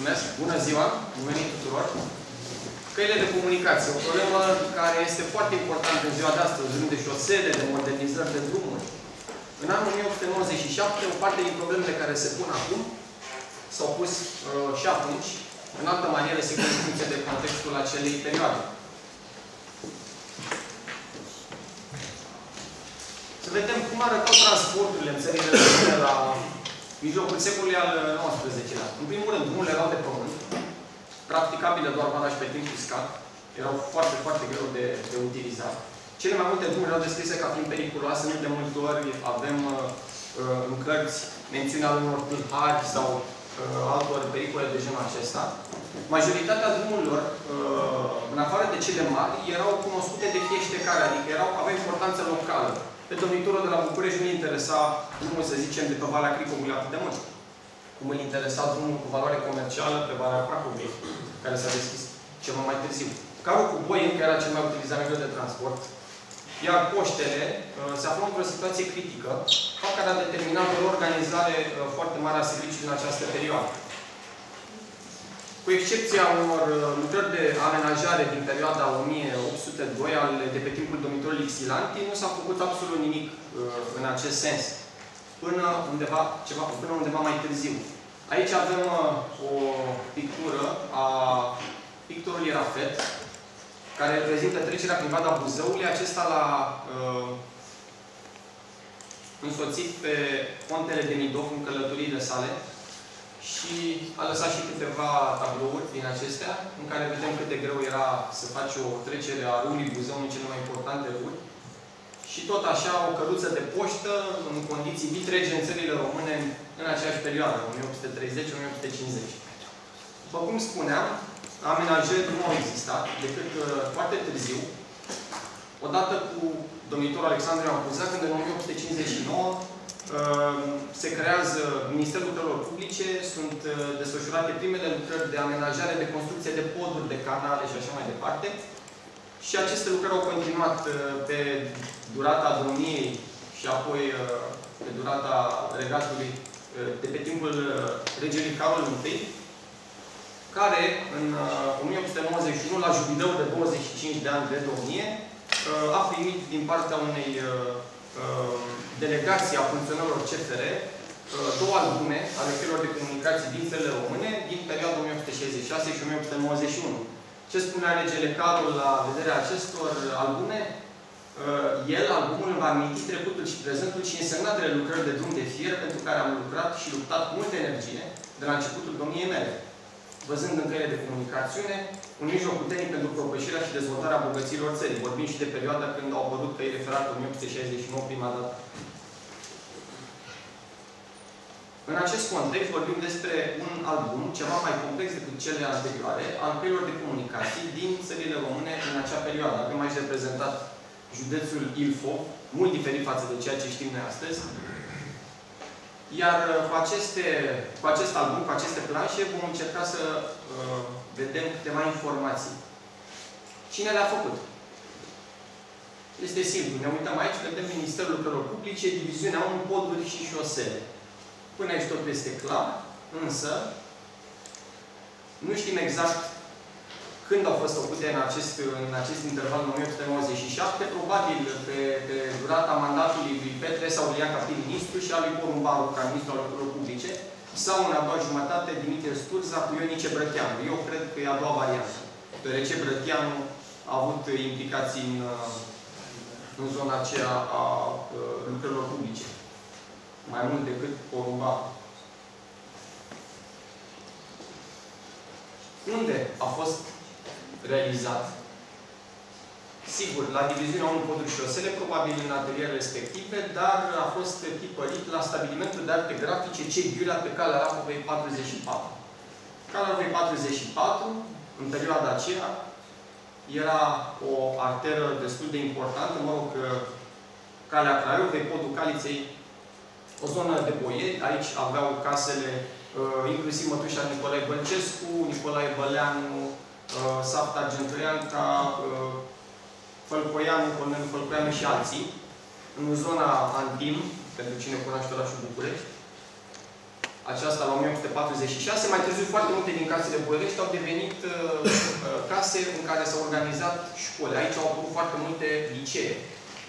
Mulțumesc. Bună ziua. Bun venit tuturor. Căile de comunicație. O problemă care este foarte importantă în ziua de astăzi. Vorbim de șosele, de modernizări de drumuri. În anul 1897, o parte din problemele care se pun acum s-au pus uh, și atunci, în altă manieră, sigur, în funcție de contextul acelei perioade. Să vedem cum arătau transporturile în țările de la mijlocul secolului al XIX-lea. În primul rând, drumurile erau de pământ, practicabile doar vara și pe timp uscat, erau foarte, foarte greu de, de utilizat. Cele mai multe drumuri erau descrise ca fiind periculoase, nu de multe ori avem uh, uh în cărți mențiunea unor tâlhari sau uh, altor pericole de genul acesta. Majoritatea drumurilor, uh, în afară de cele mari, erau cunoscute de fiecare, adică erau, aveau importanță locală. Pe domnitorul de la București nu interesa drumul, să zicem, de pe Valea Cricovului atât de mult. Cum îl interesa drumul cu valoare comercială pe Valea Pracovei, care s-a deschis ceva mai târziu. Carul cu boi încă era cel mai utilizat mijloc de transport, iar poștele uh, se aflau într-o situație critică, fapt care a determinat o organizare uh, foarte mare a serviciului în această perioadă. Cu excepția unor uh, lucrări de amenajare din perioada 1802 ale, de pe timpul domnitorului Xilanti, nu s-a făcut absolut nimic uh, în acest sens. Până undeva, ceva, până undeva mai târziu. Aici avem uh, o pictură a pictorului Rafet, care reprezintă trecerea prin Vada Buzăului. Acesta l-a uh, însoțit pe pontele de Midov în călătoriile sale și a lăsat și câteva tablouri din acestea, în care vedem cât de greu era să faci o trecere a râului Buzău în cele mai importante râuri. Și tot așa, o căruță de poștă, în condiții vitrege în țările române, în aceeași perioadă, 1830-1850. După cum spuneam, amenajări nu au existat, decât uh, foarte târziu, odată cu domnitorul Alexandru Ioan când în 1859 Ehm, se creează Ministerul Lucrărilor Publice, sunt eh, desfășurate primele lucrări de amenajare, de construcție de poduri, de canale și așa mai departe. Și aceste lucrări au continuat eh, pe durata domniei și apoi eh, pe durata regatului de pe timpul regelui Carol I, care în 1891, la jubileu de 25 de ani de domnie, a primit din partea unei delegație a funcționarilor CFR uh, două albume ale celor de comunicații din țările române din perioada 1866 și 1891. Ce spunea regele Carol la vederea acestor albume? Uh, el, albumul, va aminti trecutul și prezentul și însemnatele lucrări de drum de fier pentru care am lucrat și luptat cu multă energie de la începutul domniei mele văzând în căile de comunicațiune, un mijloc puternic pentru propășirea și dezvoltarea bogăților țării. Vorbim și de perioada când au apărut căile ferate 1869 prima dată. În acest context vorbim despre un album ceva mai complex decât cele anterioare, al căilor de comunicații din țările române în acea perioadă. Avem aici reprezentat județul Ilfov, mult diferit față de ceea ce știm noi astăzi, iar uh, cu, aceste, cu acest album, cu aceste planșe, vom încerca să uh, vedem câteva informații. Cine le-a făcut? Este simplu. Ne uităm aici, vedem Ministerul Lucrărilor Publice, Diviziunea 1, Poduri și Șosele. Până aici totul este clar, însă nu știm exact când au fost făcute în acest, în acest interval în 1897, probabil pe, pe durata mandatului lui Petre sau lui Iaca prim-ministru și al lui Porumbaru ca ministru al lucrurilor publice, sau în a doua jumătate Dimitrie Sturza cu Ionice Brătianu. Eu cred că e a doua variantă. Deoarece Brătianu a avut implicații în, în zona aceea a lucrurilor publice. Mai mult decât Porumbaru. Unde a fost realizat. Sigur, la diviziunea 1 poduri șosele, probabil în atelierele respective, dar a fost tipărit la stabilimentul de arte grafice C. Ghiulea pe calea Rapovei 44. Calea Rapovei 44, în perioada aceea, era o arteră destul de importantă, mă rog, calea Craiovei, podul Caliței, o zonă de boieri. Aici aveau casele, uh, inclusiv mătușa Nicolae Bălcescu, Nicolae Băleanu, uh, Saft Argentoianca, uh, Fălcoianu, Colonel Fălcoianu și alții, în zona Antim, pentru cine cunoaște orașul București. aceasta la 1846. Mai târziu, foarte multe din casele boierești au devenit uh, uh, case în care s-au organizat școli. Aici au apărut foarte multe licee.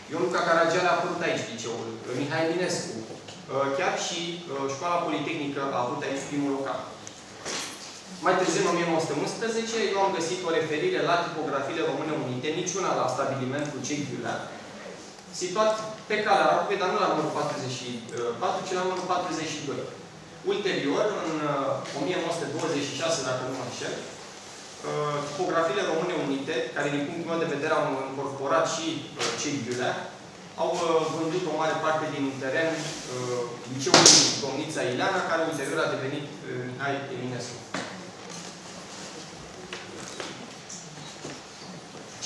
Ion Luca Caragiale a apărut aici liceul, Mihai Eminescu, uh, chiar și uh, școala politehnică a avut aici primul local. Mai târziu, în 1911, eu am găsit o referire la tipografiile române unite, niciuna la stabilimentul cei Ghiulea, situat pe calea Arapei, dar nu la numărul 44, ci la numărul 42. Ulterior, în 1926, uh, dacă nu mă înșel, uh, tipografiile române unite, care din punctul meu de vedere au incorporat și uh, cei Ghiulea, au vândut o mare parte din teren liceului Domnița Ileana, care ulterior a devenit Mihai Eminescu.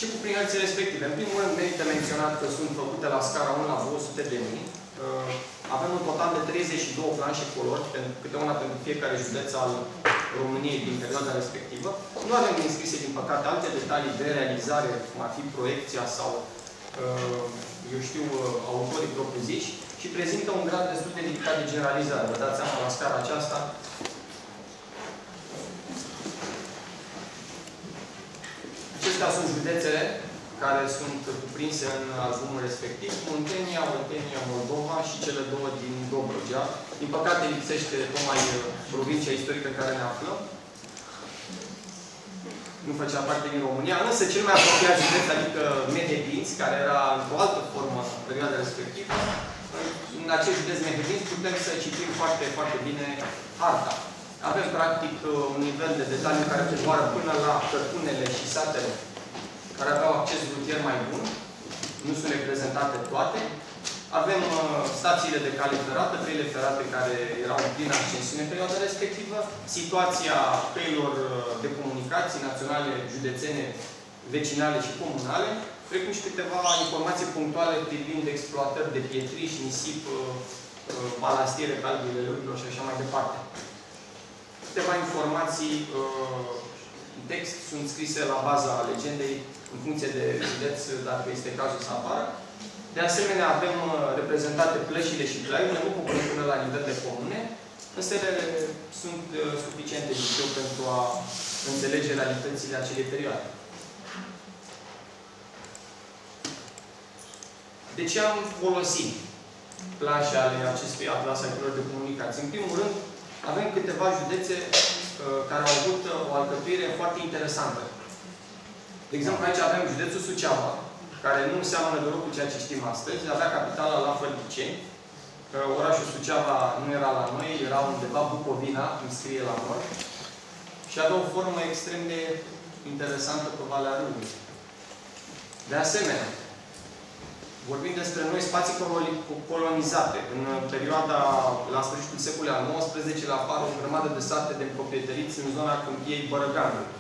Ce cuprind hărțile respective? În primul rând, merită menționat că sunt făcute la scara 1 la 200 de mii. Uh, avem un total de 32 planșe colori, câte una pentru fiecare județ al României din perioada respectivă. Nu avem înscrise, din păcate, alte detalii de realizare, cum ar fi proiecția sau, uh, eu știu, uh, autorii propriu-ziși, și prezintă un grad destul de ridicat de generalizare. Vă dați seama, la scara aceasta, Acestea sunt județele care sunt cuprinse în albumul respectiv, Muntenia, Oltenia, Moldova și cele două din Dobrogea. Din păcate lipsește tocmai uh, provincia istorică în care ne aflăm. Nu făcea parte din România, însă cel mai apropiat județ, adică Mehedinți, care era într-o altă formă în perioada respectivă, în acest județ Mehedinți putem să citim foarte, foarte bine harta. Avem, practic, un nivel de detaliu care coboară până la cărpunele și satele care aveau acces rutier mai bun. Nu sunt reprezentate toate. Avem uh, stațiile de cale ferată, treile ferate care erau în plină ascensiune în perioada respectivă, situația căilor uh, de comunicații naționale, județene, vecinale și comunale, precum și câteva informații punctuale privind exploatări de pietriș, nisip, uh, uh balastiere, calbile, râurilor și așa mai departe câteva informații uh, în text sunt scrise la baza legendei în funcție de județ, dacă este cazul să apară. De asemenea, avem uh, reprezentate plășile și plaiurile, nu cum până la nivel de comune, însă ele sunt uh, suficiente, zic eu, pentru a înțelege realitățile acelei perioade. De ce am folosit plașe ale acestui atlas al de comunicații? În primul rând, avem câteva județe uh, care au avut uh, o alcătuire foarte interesantă. De exemplu, aici avem județul Suceava, care nu seamănă deloc cu ceea ce știm astăzi. Avea capitala la Fălticeni. Orașul Suceava nu era la noi, era undeva Bucovina, cum scrie la nord. Și avea o formă extrem de interesantă pe Valea Râului. De asemenea, Vorbim despre noi spații colonizate. În perioada, la sfârșitul secolului al XIX, apar o grămadă de sate de proprietăriți în zona Câmpiei Bărăganului.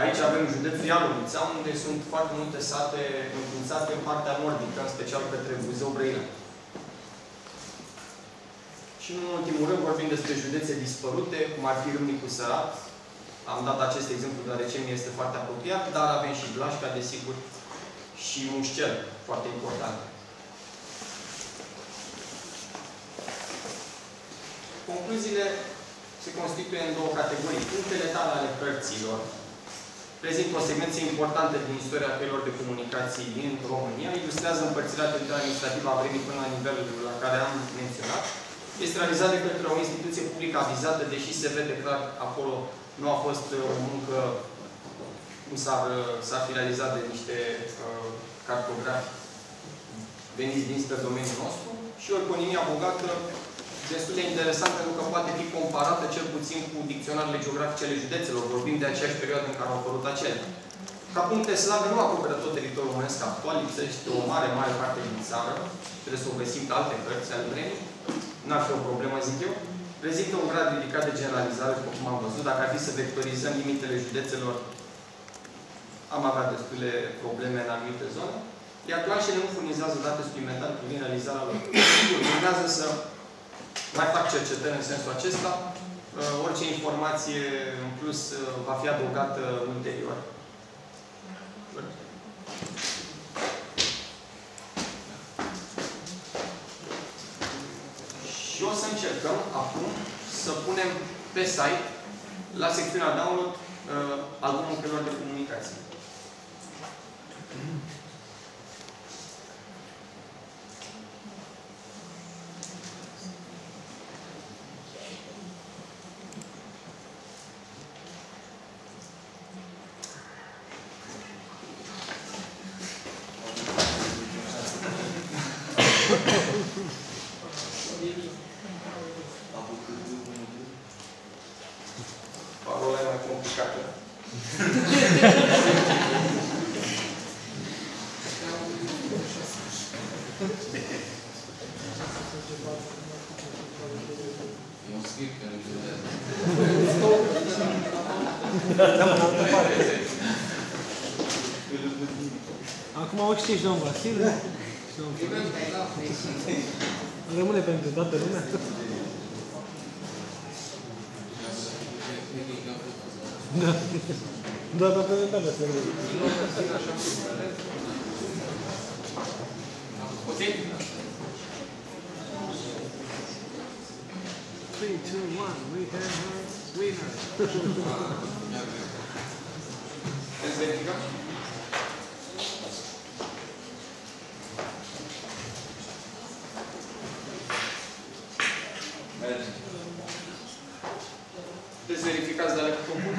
Aici avem județul Ialovița, unde sunt foarte multe sate înființate în partea nordică, în special către Buzău Brăila. Și în ultimul rând vorbim despre județe dispărute, cum ar fi Râmnicu Sărat. Am dat acest exemplu deoarece mi este foarte apropiat, dar avem și Blașca, desigur, și Mușcel, foarte important. Concluziile se constituie în două categorii. Punctele tale ale cărților prezintă o secvență importantă din istoria căilor de comunicații din România, ilustrează împărțirea teritorială administrativă a vremii până la nivelul la care am menționat. Este realizat de către o instituție publică avizată, deși se vede clar acolo nu a fost o muncă cum s-ar fi realizat de niște uh, cartografi veniți dinspre domeniul nostru și o economie bogată destul de interesant pentru că poate fi comparată cel puțin cu dicționarele geografice ale județelor, vorbim de aceeași perioadă în care au apărut acelea. Ca puncte slabe nu acoperă tot teritoriul românesc actual, lipsește o mare, mare parte din țară, trebuie să o găsim pe alte cărți ale vremii, n-ar fi o problemă, zic eu. Prezintă un grad ridicat de generalizare, după cum am văzut, dacă ar fi să vectorizăm limitele județelor, am avea destule probleme în anumite zone. Iar planșele nu furnizează date suplimentare privind realizarea lor. Urmează să mai fac cercetări în sensul acesta. Uh, orice informație în plus uh, va fi adăugată ulterior. Și o să încercăm acum să să punem pe site, la secțiunea download, uh, albumul celor de comunicație. Parola e Acum orice ești domnul Vasile. Rămâne pentru toată lumea. Da. Da, da, da, da, da. Putem? 3, 2, 1, we have a winner. Puteți verifica? Merge. Puteți verificați de ale cu tombul?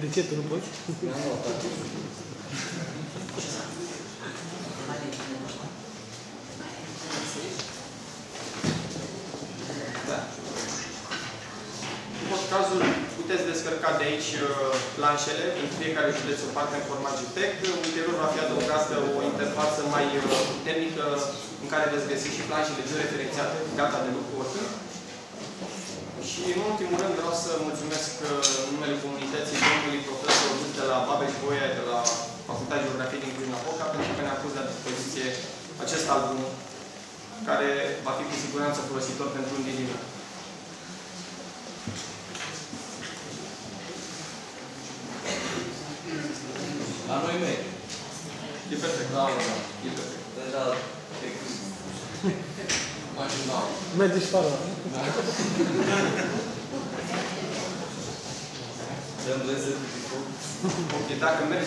De ce tu nu poți? Mi-am notat. Da. În tot cazul, puteți descărca de aici uh, planșele, în fiecare județ o parte în format JPEG. Ulterior va fi adăugată o interfață mai uh, puternică în care veți găsi și planșele georeferențiate, gata de lucru oricând. Și în ultimul rând vreau să mulțumesc uh, în numele comunității domnului profesor Rus de la Babeș Boia, de la Facultatea de Geografie din Cluj-Napoca, pentru că ne-a pus la dispoziție acest album, care va fi cu siguranță folositor pentru un din ele. Perfect. Dá aula, não. Perfect. Dá aula. Imagina aula. Mas isto para lá. Já beleza de fogo. Porque está a câmera